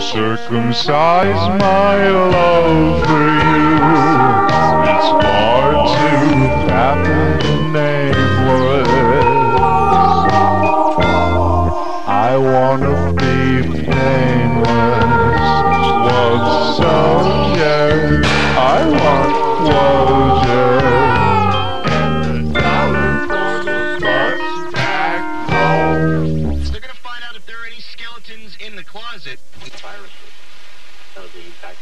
circumcise my love for you. It's hard to happen nameless. I wanna be painless. Love subject. I want closure. Skeletons in the the back